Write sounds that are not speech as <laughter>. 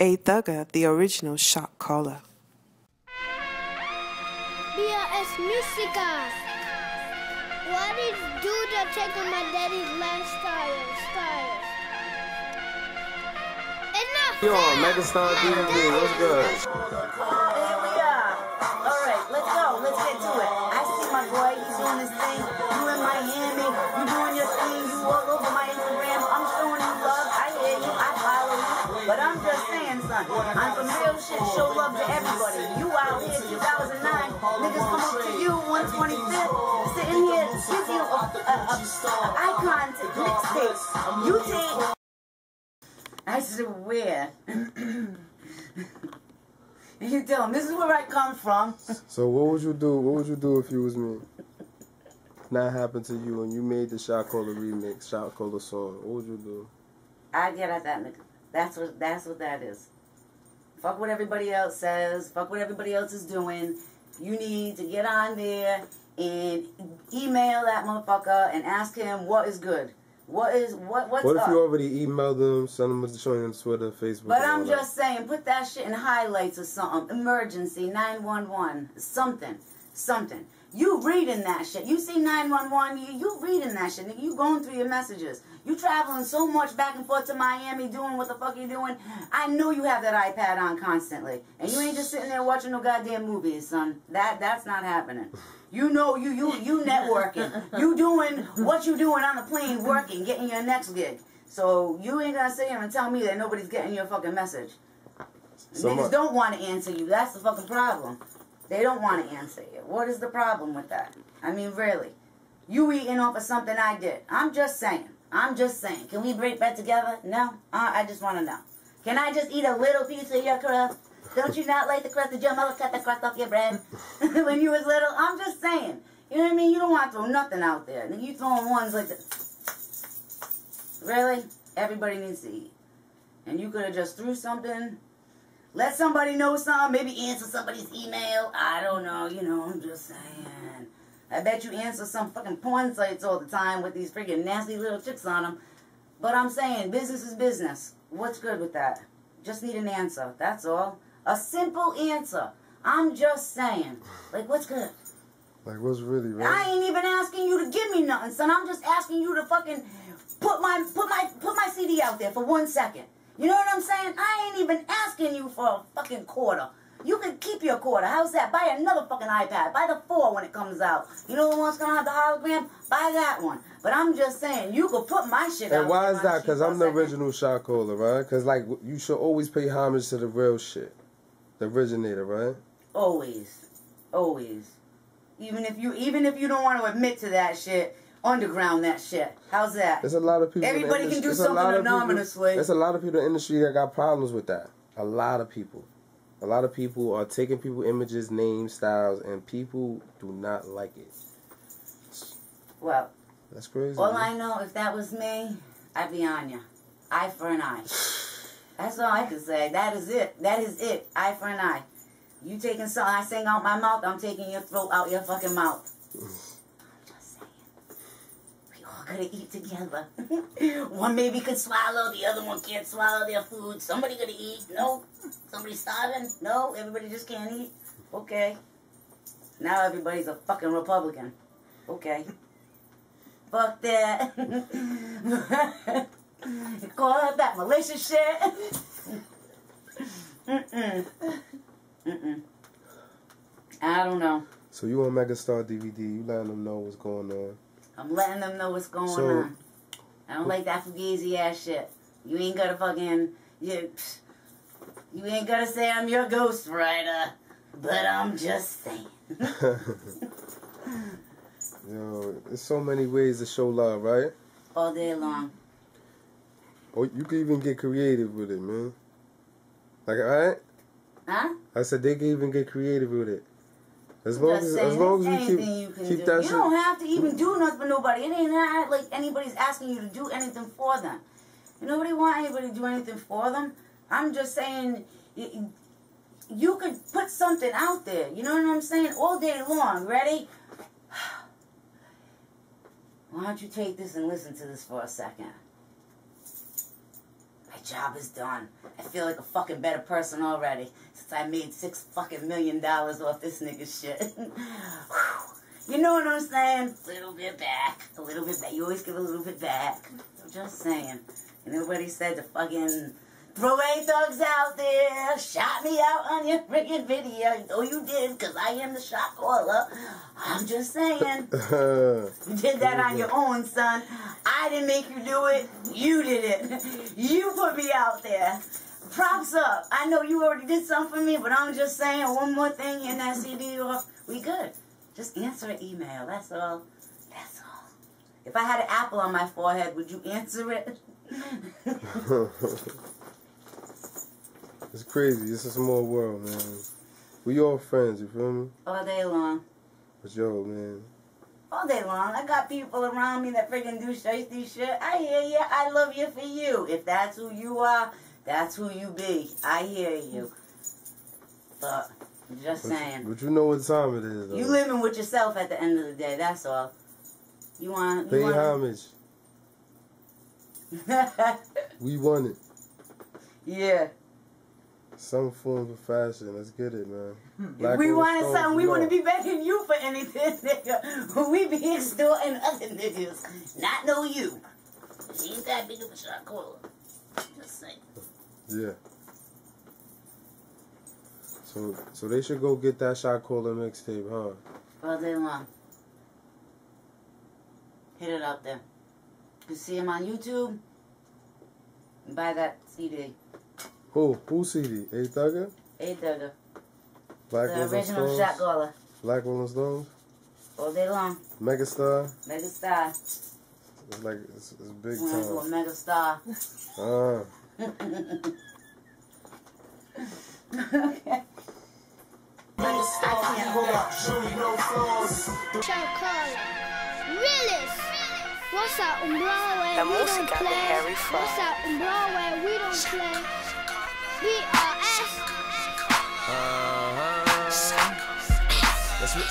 A-Thugga, the original shot caller. BLS Musica. What is do to take on my daddy's lifestyle? Style. Enough. Yo, Megastar DVD, what's good? Here we are. All right, let's go. Let's get to it. I see my boy. He's doing his thing. You in Miami. You doing your thing. You all over my Instagram. I'm showing you love. I hear you. I follow you. But I'm just saying, son. On some real shit. Show love to everybody. You out here, 2009. Niggas come up to you, 125th, sitting here, gives you a, a, a, a icon mixtape. You take. I swear. <clears throat> You tell him, this is where I come from. <laughs> So what would you do? What would you do if you was me? That happened to you and you made the Shot Caller remix, Shot Caller song. What would you do? I get at that nigga. That's what that's what that is. Fuck what everybody else says. Fuck what everybody else is doing. You need to get on there and email that motherfucker and ask him what is good. What is what what's What if up? you already emailed them, send them a joint on Twitter, Facebook? But I'm all that? just saying, put that shit in highlights or something. Emergency, 911, something, something. You reading that shit. You see 911, you, you reading that shit. nigga. You going through your messages. You traveling so much back and forth to Miami doing what the fuck you doing. I know you have that iPad on constantly. And you ain't just sitting there watching no goddamn movies, son. That That's not happening. You know you you you networking. You doing what you doing on the plane, working, getting your next gig. So you ain't gonna sit here and tell me that nobody's getting your fucking message. So Niggas don't want to answer you. That's the fucking problem. They don't want to answer you. What is the problem with that? I mean, really. You eating off of something I did. I'm just saying. I'm just saying. Can we break bread together? No? Uh, I just want to know. Can I just eat a little piece of your crust? Don't you not like the crust? Did your mother cut the crust off your bread <laughs> when you was little? I'm just saying. You know what I mean? You don't want to throw nothing out there. You throwing ones like this. Really? Everybody needs to eat. And you could have just threw something let somebody know something. Maybe answer somebody's email. I don't know. You know, I'm just saying. I bet you answer some fucking porn sites all the time with these freaking nasty little chicks on them. But I'm saying, business is business. What's good with that? Just need an answer. That's all. A simple answer. I'm just saying. Like, what's good? Like, what's really I ain't even asking you to give me nothing, son. I'm just asking you to fucking put my put my put my CD out there for one second. You know what I'm saying? I ain't even asking you for a fucking quarter. You can keep your quarter. How's that? Buy another fucking iPad. Buy the four when it comes out. You know the one's gonna have the hologram? Buy that one. But I'm just saying, you could put my shit out And why is that? Because I'm the second. original Shot Caller, right? Because, like, you should always pay homage to the real shit. The originator, right? Always, always. Even if you even if you don't want to admit to that shit, underground that shit. How's that? There's a lot of people. in the Everybody can do a something of people- anonymously. There's a lot of people in the industry that got problems with that. A lot of people. A lot of people are taking people images, names, styles, and people do not like it. Well, That's crazy. All man. I know, if that was me, I'd be on you. Eye for an eye. That's all I can say. That is it. That is it. Eye for an eye. You taking something I sing out my mouth, I'm taking your throat out your fucking mouth. <laughs> Gotta eat together. <laughs> one baby could swallow, the other one can't swallow their food. Somebody gonna eat? No. Somebody starving? No. Everybody just can't eat? Okay. Now everybody's a fucking Republican. Okay. <laughs> Fuck that. <laughs> Call that malicious shit. Mm-mm. Mm-mm. I don't know. So you on Megastar DVD? You letting them know what's going on? I'm letting them know what's going So- on. I don't like that fugazi ass shit. You ain't gotta fucking you. You ain't gotta say I'm your ghostwriter, but I'm just saying. <laughs> <laughs> Yo, there's so many ways to show love, right? All day long. Or you can even get creative with it, man. Like, alright? Huh? I said they can even get creative with it. As long as, saying, as long as we keep anything you can keep do. that you shit. don't have to even do mm. nothing for nobody. It ain't not like anybody's asking you to do anything for them. You nobody want anybody to do anything for them. I'm just saying, you, you could put something out there. You know what I'm saying? All day long. Ready? <sighs> Why don't you take this and listen to this for a second? My job is done. I feel like a fucking better person already since I made six fucking million dollars off this nigga shit. <laughs> you know what I'm saying? A little bit back, a little bit back. You always give a little bit back. I'm just saying. And nobody said the fucking throwaway thugs out there shot me out on your freaking video. Oh, you did, because I am the shot caller. I'm just saying. <laughs> You did that on your own, son. I didn't make you do it. You did it. <laughs> You put me out there. Props up. I know you already did something for me, but I'm just saying one more thing in that CD. We good. Just answer an email. That's all. That's all. If I had an apple on my forehead, would you answer it? <laughs> it's crazy. It's a small world, man. We all friends, you feel me? all day long. But yo, man. All day long. I got people around me that freaking do shiesty shit. I hear you. I love you for you. If that's who you are, that's who you be. I hear you. But, just But, saying. but you know what time it is, though. You living with yourself at the end of the day. That's all. You want. Pay want. homage. <laughs> We want it. yeah. Some form of fashion. Let's get it, man. Hmm. If we wanted Stones, something, we you wouldn't be begging you for anything, <laughs> nigga. We be extorting other niggas. Not know you. She ain't that big of a shot caller. Just saying. Yeah. So, so they should go get that shot caller mixtape, huh? All day long. Hit it out there. You see him on YouTube. Buy that CD. Who? Who CD? A-Thugga? A Duggar. Black The Rolling original Stones? shot caller. Black Rolling Stones? All day long. Megastar? Mega star. It's like, it's, it's big Wanna go a time. mega star. Ah. okay. I can't hold up. Shot caller. What's up, Broadway? La we don't play. What's up, Broadway? We don't play. BRS. Uh-huh. That's what